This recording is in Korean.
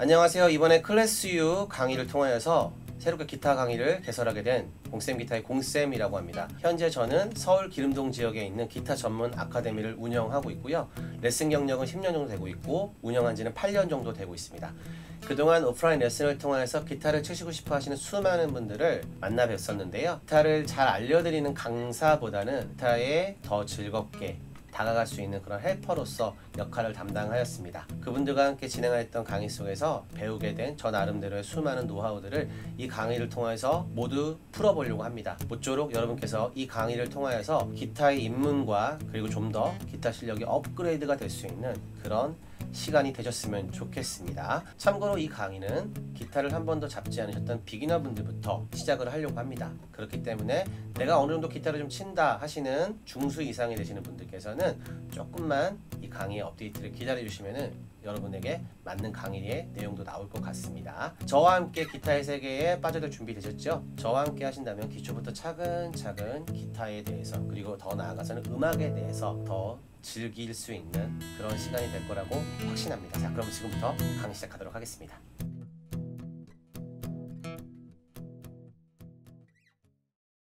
안녕하세요. 이번에 클래스 U 강의를 통하여서 새롭게 기타 강의를 개설하게 된 공쌤 기타의 공쌤이라고 합니다. 현재 저는 서울 기름동 지역에 있는 기타 전문 아카데미를 운영하고 있고요. 레슨 경력은 10년 정도 되고 있고 운영한 지는 8년 정도 되고 있습니다. 그동안 오프라인 레슨을 통해서 기타를 치시고 싶어 하시는 수많은 분들을 만나 뵀었는데요. 기타를 잘 알려드리는 강사보다는 기타에 더 즐겁게 다가갈 수 있는 그런 헬퍼로서 역할을 담당하였습니다. 그분들과 함께 진행하였던 강의 속에서 배우게 된 저 나름대로의 수많은 노하우들을 이 강의를 통해서 모두 풀어보려고 합니다. 모쪼록 여러분께서 이 강의를 통하여서 기타의 입문과 그리고 좀 더 기타 실력이 업그레이드가 될 수 있는 그런 시간이 되셨으면 좋겠습니다. 참고로 이 강의는 기타를 한 번도 잡지 않으셨던 비기너 분들부터 시작을 하려고 합니다. 그렇기 때문에 내가 어느 정도 기타를 좀 친다 하시는 중수 이상이 되시는 분들께서는 조금만 이 강의의 업데이트를 기다려 주시면은 여러분에게 맞는 강의의 내용도 나올 것 같습니다. 저와 함께 기타의 세계에 빠져들 준비 되셨죠? 저와 함께 하신다면 기초부터 차근차근 기타에 대해서 그리고 더 나아가서는 음악에 대해서 더 즐길 수 있는 그런 시간이 될 거라고 확신합니다. 자, 그럼 지금부터 강의 시작하도록 하겠습니다.